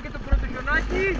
και το πρωτοχιονάκι.